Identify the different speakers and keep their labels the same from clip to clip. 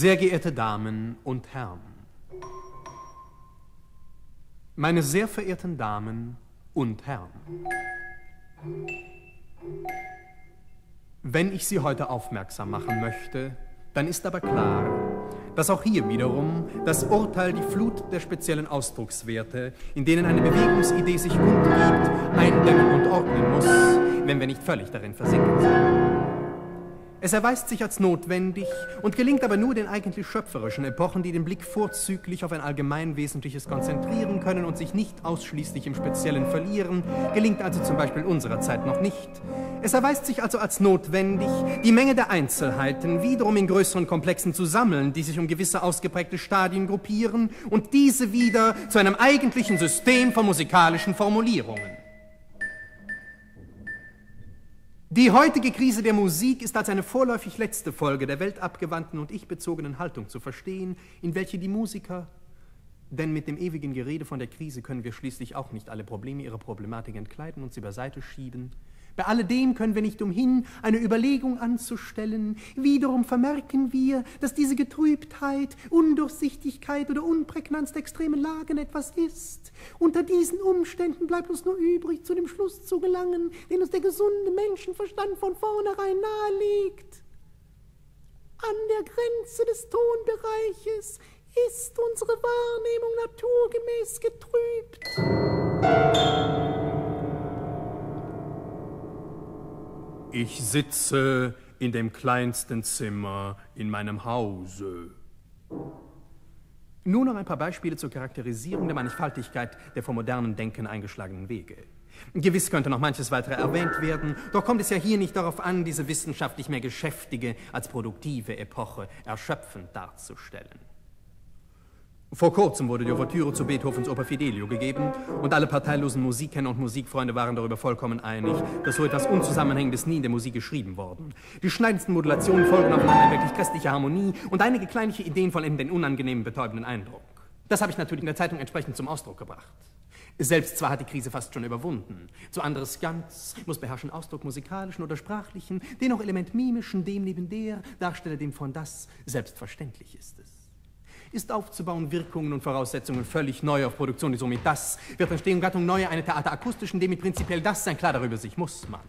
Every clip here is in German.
Speaker 1: Sehr geehrte Damen und Herren, meine sehr verehrten Damen und Herren, wenn ich Sie heute aufmerksam machen möchte, dann ist aber klar, dass auch hier wiederum das Urteil die Flut der speziellen Ausdruckswerte, in denen eine Bewegungsidee sich kundgibt, eindämmen und ordnen muss, wenn wir nicht völlig darin versinken sollen. Es erweist sich als notwendig und gelingt aber nur den eigentlich schöpferischen Epochen, die den Blick vorzüglich auf ein Allgemeinwesentliches konzentrieren können und sich nicht ausschließlich im Speziellen verlieren, gelingt also zum Beispiel unserer Zeit noch nicht. Es erweist sich also als notwendig, die Menge der Einzelheiten wiederum in größeren Komplexen zu sammeln, die sich um gewisse ausgeprägte Stadien gruppieren und diese wieder zu einem eigentlichen System von musikalischen Formulierungen. Die heutige Krise der Musik ist als eine vorläufig letzte Folge der weltabgewandten und ich-bezogenen Haltung zu verstehen, in welche die Musiker, denn mit dem ewigen Gerede von der Krise können wir schließlich auch nicht alle Probleme ihrer Problematik entkleiden und sie beiseite schieben, bei alledem können wir nicht umhin, eine Überlegung anzustellen. Wiederum vermerken wir, dass diese Getrübtheit, Undurchsichtigkeit oder Unprägnanz der extremen Lagen etwas ist. Unter diesen Umständen bleibt uns nur übrig, zu dem Schluss zu gelangen, den uns der gesunde Menschenverstand von vornherein nahelegt. An der Grenze des Tonbereiches ist unsere Wahrnehmung naturgemäß getrübt. Ich sitze in dem kleinsten Zimmer in meinem Hause. Nun noch ein paar Beispiele zur Charakterisierung der Mannigfaltigkeit der vom modernen Denken eingeschlagenen Wege. Gewiss könnte noch manches weitere erwähnt werden, doch kommt es ja hier nicht darauf an, diese wissenschaftlich mehr geschäftige als produktive Epoche erschöpfend darzustellen. Vor kurzem wurde die Ouvertüre zu Beethovens Oper Fidelio gegeben und alle parteilosen Musikkenner und Musikfreunde waren darüber vollkommen einig, dass so etwas Unzusammenhängendes nie in der Musik geschrieben worden. Die schneidendsten Modulationen folgen auf eine wirklich köstliche Harmonie und einige kleinliche Ideen vollenden den unangenehmen, betäubenden Eindruck. Das habe ich natürlich in der Zeitung entsprechend zum Ausdruck gebracht. Selbst zwar hat die Krise fast schon überwunden. Zu anderes ganz muss beherrschen Ausdruck musikalischen oder sprachlichen, den auch Element mimischen, dem neben der Darsteller dem von das, selbstverständlich ist es ist aufzubauen, Wirkungen und Voraussetzungen völlig neu auf Produktion, die somit das wird Entstehung Gattung neue, eine theaterakustischen, dem mit prinzipiell das sein, klar darüber sich muss man.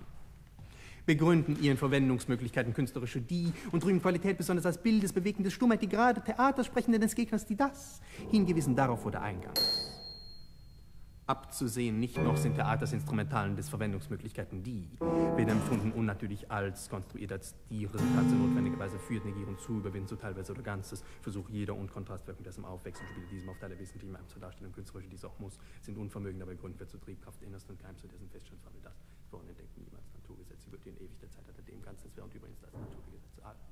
Speaker 1: Begründen ihren Verwendungsmöglichkeiten künstlerische die und drüben Qualität besonders als Bildes, bewegendes Stummheit, die gerade Theater sprechenden des Gegners, die das, hingewiesen darauf wurde Eingang abzusehen. Nicht noch sind Theaters Instrumentalen des Verwendungsmöglichkeiten die, weder empfunden unnatürlich als konstruiert als die Resultate notwendigerweise führt, negieren zu, überwinden zu teilweise oder ganzes, Versuch jeder und Kontrastwirkung dessen Aufwechseln, Spiele diesem auf der wesentlichen einem zur Darstellung künstlerische, dies auch muss, sind unvermögend, aber Grund wird zur Triebkraft innersten und geheim zu dessen Feststellungsfabel das, vorhin entdeckt niemals Naturgesetz, über den ewig der Zeit hat dem Ganzen, es wäre und übrigens das Naturgesetz alles.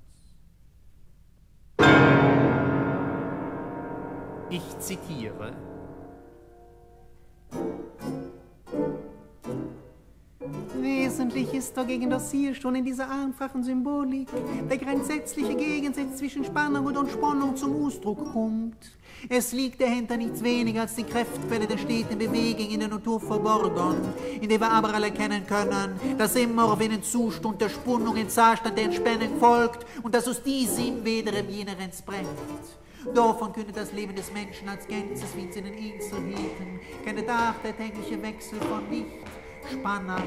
Speaker 1: Ich zitiere Wesentlich ist dagegen, dass hier schon in dieser einfachen Symbolik der grundsätzliche Gegensatz zwischen Spannung und Entspannung zum Ausdruck kommt. Es liegt dahinter nichts weniger als die Kräftquelle der steten Bewegung in der Natur verborgen, in der wir aber alle erkennen können, dass immer auf einen Zustand der Spannung ein Zustand der Entspannung folgt und dass aus diesem wiederum jener entsprengt. Davon könne das Leben des Menschen als Gänzes wie seinen Insel hielten, keine Dach der tägliche Wechsel von Licht, Spannung,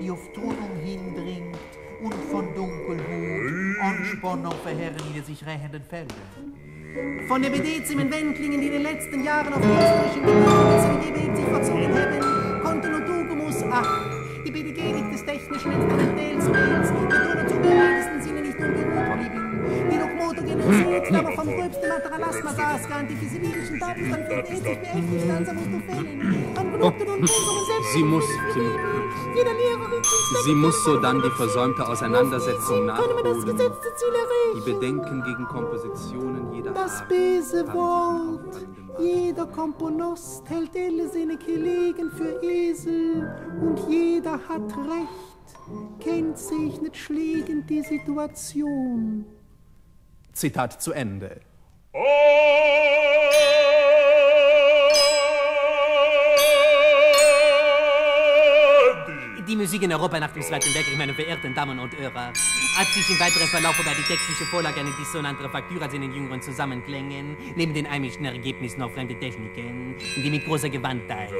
Speaker 1: die auf Trunung hindringt und von Dunkelhut, Anspannung verherren in sich rächenden Feldern. Von der bedezimen Wendlingen, die in den letzten Jahren auf künstlerischen Gebieten sich verzogen haben, konnte nur Dugumus, ach, die Begenig des technischen Instrumentels Mails, der nur zu wenigsten Sinne nicht blieben,
Speaker 2: Sie muss, sie, sie muss so dann die versäumte Auseinandersetzung nachholen. Die Bedenken gegen Kompositionen jeder
Speaker 1: Das böse Wort, jeder Komponist hält alle seine Kollegen für Esel. Und jeder hat recht, kennt sich nicht schlägend die Situation. Zitat zu Ende. Oh! Musik in Europa nach dem Zweiten Weltkrieg, meine verehrten Damen und Hörer, hat sich im weiteren Verlauf über die textliche Vorlage eine dissonantere Faktur als in den jüngeren Zusammenklängen, neben den heimischen Ergebnissen auch fremde Techniken, die mit großer Gewandtheit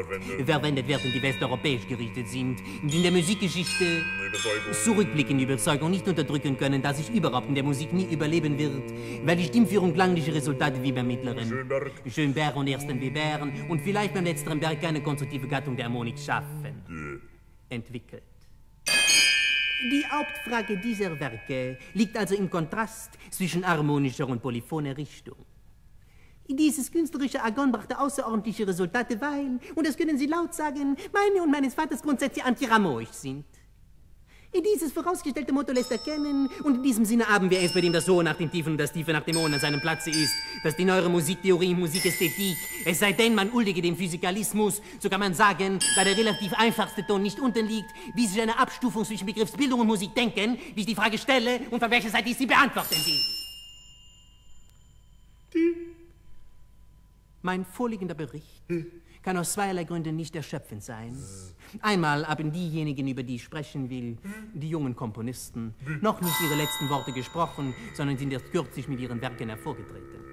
Speaker 1: verwendet. werden, die westeuropäisch gerichtet sind, die in der Musikgeschichte zurückblickende Überzeugung nicht unterdrücken können, dass sich überhaupt in der Musik nie überleben wird, weil die Stimmführung klangliche Resultate wie beim mittleren Schönberg, Schönberg und ersten Webern und vielleicht beim letzteren Berg keine konstruktive Gattung der Harmonik schaffen entwickelt. Die Hauptfrage dieser Werke liegt also im Kontrast zwischen harmonischer und polyphoner Richtung. Dieses künstlerische Agon brachte außerordentliche Resultate, weil, und das können Sie laut sagen, meine und meines Vaters Grundsätze antiramoisch sind. Dieses vorausgestellte Motto lässt erkennen, und in diesem Sinne haben wir es, bei dem das Hohe nach dem Tiefen und das Tiefe nach dem Hohen an seinem Platze ist, dass die neuere Musiktheorie Musikästhetik, es sei denn, man uldige dem Physikalismus, so kann man sagen, da der relativ einfachste Ton nicht unten liegt, wie sich eine Abstufung zwischen Begriffsbildung und Musik denken, wie ich die Frage stelle und von welcher Seite ich sie beantworten will. Mein vorliegender Bericht kann aus zweierlei Gründen nicht erschöpfend sein. Einmal haben diejenigen, über die ich sprechen will, die jungen Komponisten, noch nicht ihre letzten Worte gesprochen, sondern sind erst kürzlich mit ihren Werken hervorgetreten.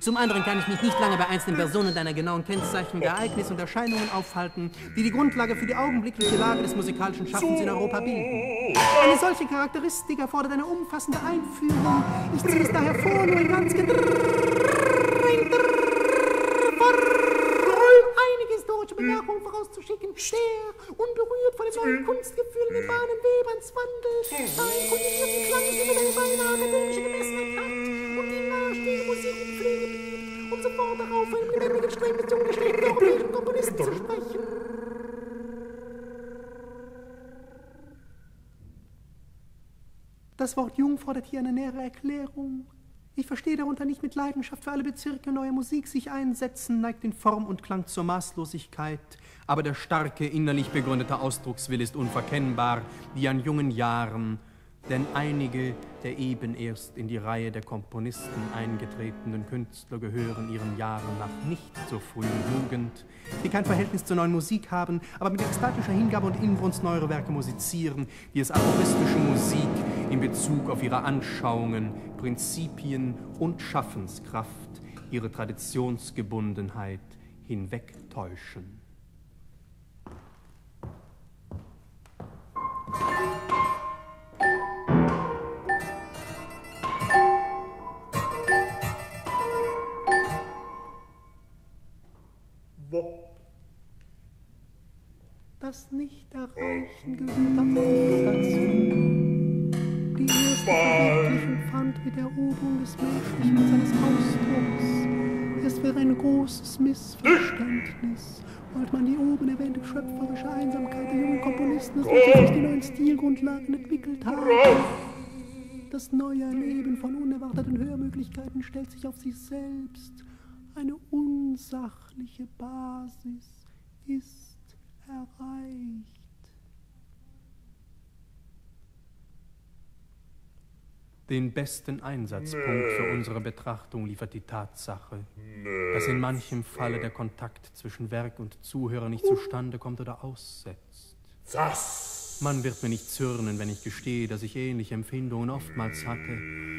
Speaker 1: Zum anderen kann ich mich nicht lange bei einzelnen Personen einer genauen Kennzeichnung der Ereignisse und Erscheinungen aufhalten, die die Grundlage für die augenblickliche Lage des musikalischen Schaffens in Europa bilden. Eine solche Charakteristik erfordert eine umfassende Einführung. Ich ziehe es daher vor, nur in ganz gedrängter Bemerkung vorauszuschicken, der, unberührt von dem neuen Kunstgefühl mit Bahnen Weberns wandelt, seinen konditierten Klang über eine beinahe akademische Gemessenheit hat und die nahestehende Musik in Pflege um sofort darauf einem lebendigen Streben des ungestrebten europäischen Komponisten zu sprechen. Das Wort Jung fordert hier eine nähere Erklärung. Ich verstehe darunter nicht mit Leidenschaft für alle Bezirke neue Musik sich einsetzen, neigt in Form und Klang zur Maßlosigkeit, aber der starke, innerlich begründete Ausdruckswille ist unverkennbar, wie an jungen Jahren. Denn einige der eben erst in die Reihe der Komponisten eingetretenen Künstler gehören ihren Jahren nach nicht zur frühen Jugend, die kein Verhältnis zur neuen Musik haben, aber mit ekstatischer Hingabe und Inbrunst neuere Werke musizieren, die es aphoristische Musik in Bezug auf ihre Anschauungen, Prinzipien und Schaffenskraft, ihre Traditionsgebundenheit hinwegtäuschen. das nicht Und seines Ausdrucks. Es wäre ein großes Missverständnis, wollte man die oben erwähnte schöpferische Einsamkeit der jungen Komponisten, welcher sich die neuen Stilgrundlagen entwickelt haben. Das neue Erleben von unerwarteten Hörmöglichkeiten stellt sich auf sich selbst. Eine unsachliche Basis ist erreicht. Den besten Einsatzpunkt für unsere Betrachtung liefert die Tatsache, dass in manchem Falle der Kontakt zwischen Werk und Zuhörer nicht zustande kommt oder aussetzt. Was? Man wird mir nicht zürnen, wenn ich gestehe, dass ich ähnliche Empfindungen oftmals hatte.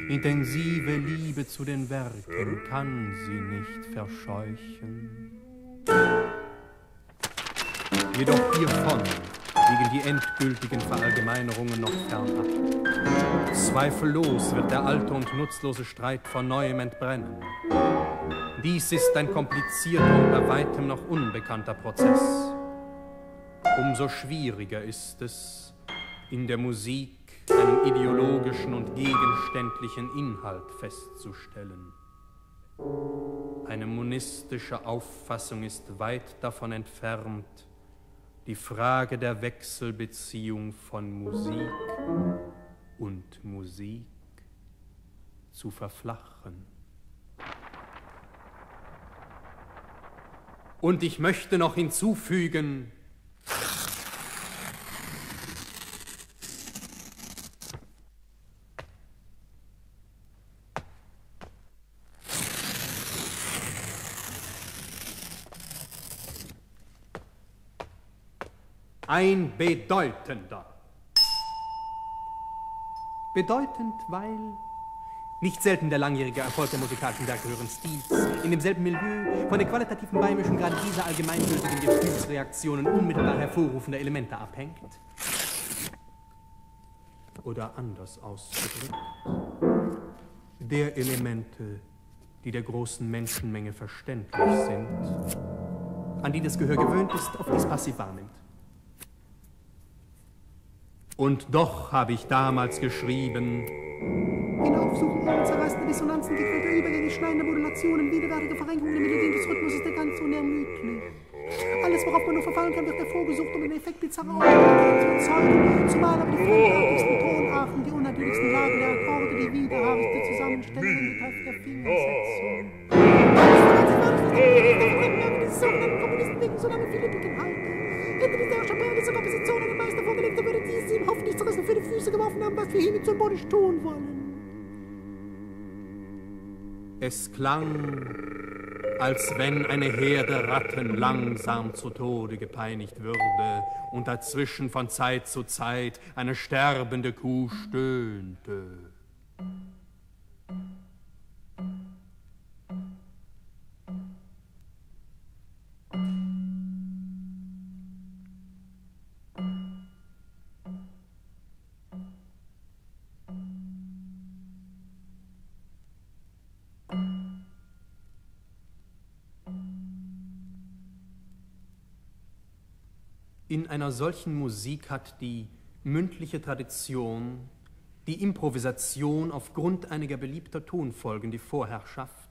Speaker 1: Intensive Liebe zu den Werken kann sie nicht verscheuchen. Jedoch hiervon liegen die endgültigen Verallgemeinerungen noch fernab. Zweifellos wird der alte und nutzlose Streit von neuem entbrennen. Dies ist ein komplizierter und bei weitem noch unbekannter Prozess. Umso schwieriger ist es, in der Musik einen ideologischen und gegenständlichen Inhalt festzustellen. Eine monistische Auffassung ist weit davon entfernt, die Frage der Wechselbeziehung von Musik und Musik zu verflachen. Und ich möchte noch hinzufügen, Ein bedeutender. Bedeutend, weil nicht selten der langjährige Erfolg der musikalischen Werke höheren Stils in demselben Milieu von der qualitativen Beimischung gerade dieser allgemeingültigen Gefühlsreaktionen unmittelbar hervorrufender Elemente abhängt. Oder anders ausgedrückt, der Elemente, die der großen Menschenmenge verständlich sind, an die das Gehör gewöhnt ist, auf dies passiv wahrnimmt. Und doch habe ich damals geschrieben,
Speaker 3: in Aufsuchen zerreißende Dissonanzen, gequälte Übergänge, schneidende Modulationen, widerwärtige Verrenkungen der Melodien des Rhythmus ist der ganz unermüdlich. Alles, worauf man nur verfallen kann, wird hervorgesucht, um den Effekt bizarrer Autorität zu erzeugen, zumal aber die fremdartigsten Tonarten, die unnatürlichsten Lagen der Akkorde, die widerhaarigste Zusammenstellung die Kraft der Fingersetzung. Komponisten wegen so lange Philippiken halte. Hätte dieser Chopin diese Komposition einem Meister vorgelegt, würde Füße geworfen haben, was wir hiermit symbolisch tun wollen.
Speaker 1: Es klang, als wenn eine Herde Ratten langsam zu Tode gepeinigt würde und dazwischen von Zeit zu Zeit eine sterbende Kuh stöhnte. In einer solchen Musik hat die mündliche Tradition, die Improvisation aufgrund einiger beliebter Tonfolgen die Vorherrschaft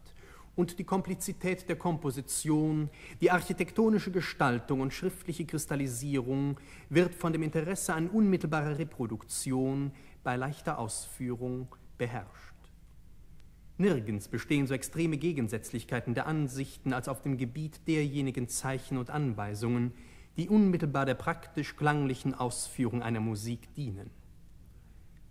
Speaker 1: und die Komplizität der Komposition, die architektonische Gestaltung und schriftliche Kristallisierung wird von dem Interesse an unmittelbarer Reproduktion bei leichter Ausführung beherrscht. Nirgends bestehen so extreme Gegensätzlichkeiten der Ansichten als auf dem Gebiet derjenigen Zeichen und Anweisungen, die unmittelbar der praktisch klanglichen Ausführung einer Musik dienen.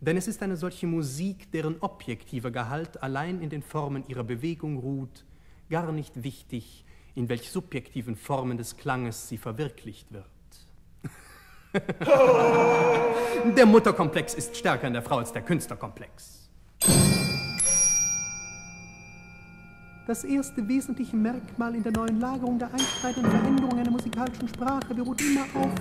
Speaker 1: Denn es ist eine solche Musik, deren objektiver Gehalt allein in den Formen ihrer Bewegung ruht, gar nicht wichtig, in welch subjektiven Formen des Klanges sie verwirklicht wird. der Mutterkomplex ist stärker in der Frau als der Künstlerkomplex.
Speaker 3: Das erste wesentliche Merkmal in der neuen Lagerung der einschreitenden Veränderung einer musikalischen Sprache beruht immer auf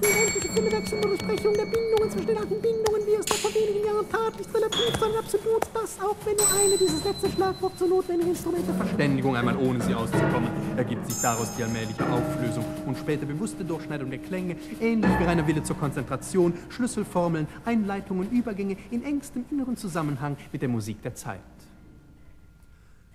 Speaker 3: die Füllewechsel und Besprechung der Bindungen zwischen den alten Bindungen, wie es noch vor wenigen Jahren tat, nicht relativ, sondern absolut, das auch wenn nur eine dieses letzte Schlagwort zur notwendigen Instrumente
Speaker 1: Verständigung einmal ohne sie auszukommen, ergibt sich daraus die allmähliche Auflösung und später bewusste Durchschneidung der Klänge, ähnlich wie reiner Wille zur Konzentration, Schlüsselformeln, Einleitungen, Übergänge in engstem inneren Zusammenhang mit der Musik der Zeit.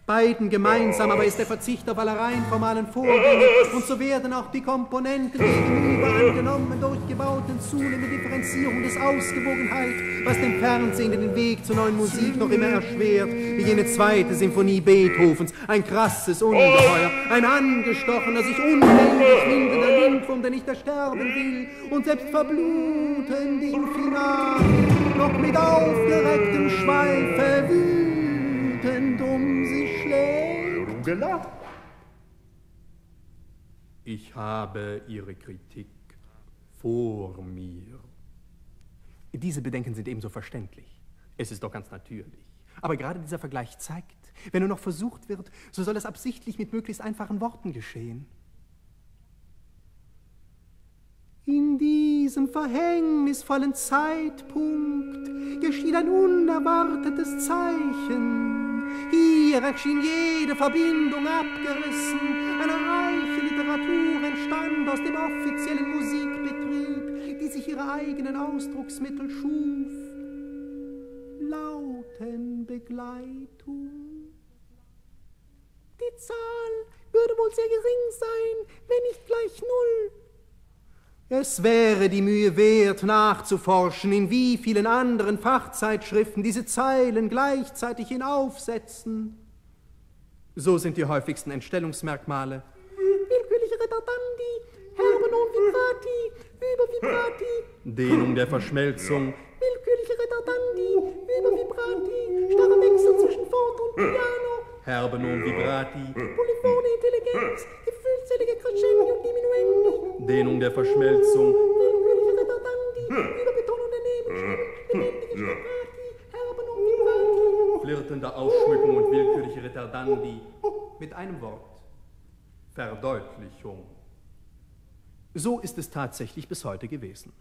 Speaker 1: Beiden gemeinsam aber ist der Verzicht auf alle rein formalen Vorgänge. Und so werden auch die Komponenten gegenüber angenommen durch gebauten zunehmende Differenzierung des Ausgewogenheit, was dem Fernsehenden den Weg zur neuen Musik noch immer erschwert, wie jene zweite Symphonie Beethovens, ein krasses Ungeheuer, ein angestochener, sich unbändig windender Lindwurm, der nicht ersterben will. Und selbst verblutend im Finale noch mit aufgerecktem Schweife wütend schlägt. Ich habe Ihre Kritik vor mir. Diese Bedenken sind ebenso verständlich. Es ist doch ganz natürlich. Aber gerade dieser Vergleich zeigt, wenn nur noch versucht wird, so soll es absichtlich mit möglichst einfachen Worten geschehen. In diesem verhängnisvollen Zeitpunkt geschieht ein unerwartetes Zeichen. Hier erschien jede Verbindung abgerissen. Eine reiche Literatur entstand aus dem offiziellen Musikbetrieb, die sich ihre eigenen Ausdrucksmittel schuf. Lautenbegleitung.
Speaker 3: Die Zahl würde wohl sehr gering sein, wenn nicht gleich null.
Speaker 1: Es wäre die Mühe wert, nachzuforschen, in wie vielen anderen Fachzeitschriften diese Zeilen gleichzeitig hinaufsetzen. So sind die häufigsten Entstellungsmerkmale.
Speaker 3: Willkürliche Retardandi, herbe non vibrati, übervibrati.
Speaker 1: Dehnung der Verschmelzung.
Speaker 3: Willkürliche Retardandi, übervibrati, starre Wechsel zwischen Fort und Piano.
Speaker 1: Herbe non vibrati.
Speaker 3: Polyphone Intelligenz, gefühlselige Crescendi und Diminuendi.
Speaker 1: Dehnung der Verschmelzung.
Speaker 3: Überbetonung der Nebenstimme, lebendige Staccato, herbe und vibrati.
Speaker 1: Flirtende Ausschmückung und willkürliche Retardandi. Mit einem Wort. Verdeutlichung. So ist es tatsächlich bis heute gewesen.